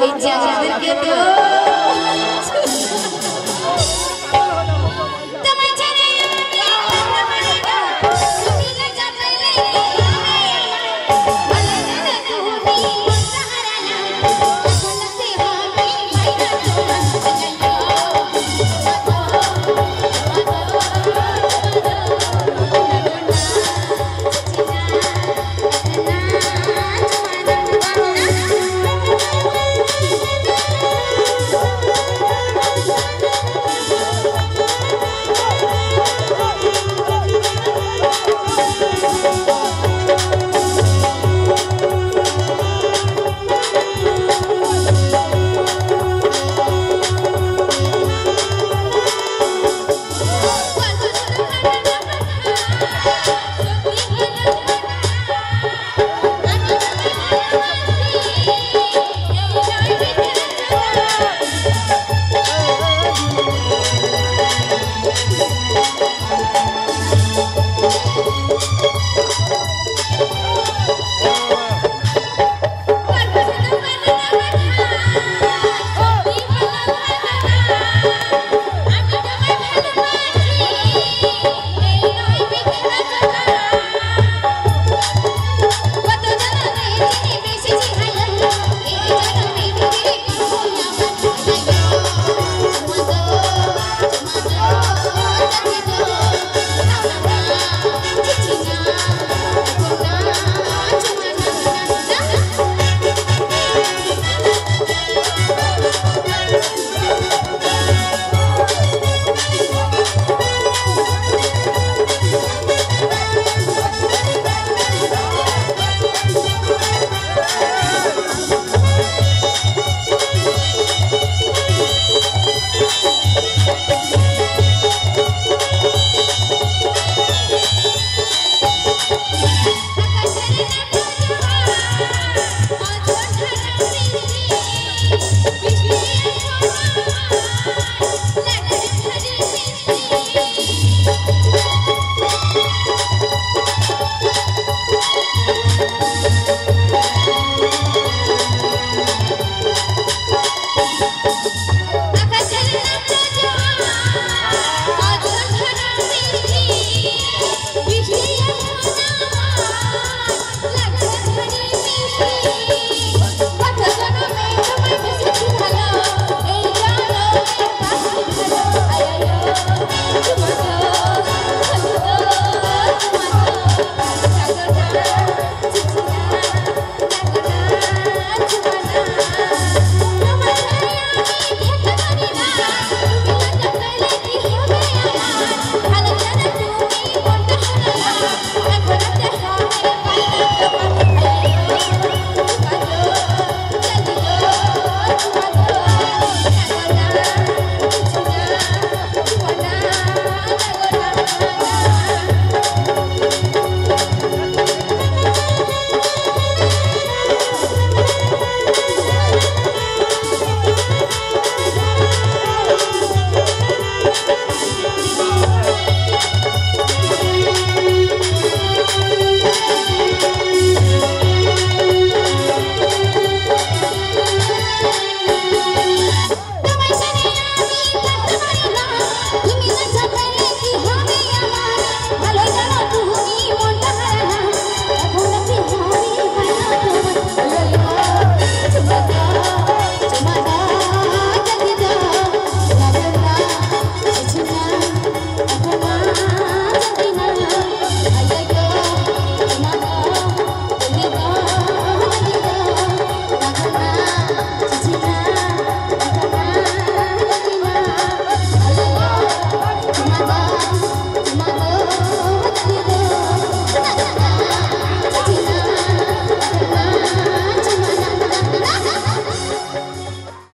এই জায়গাদেরকে তো Música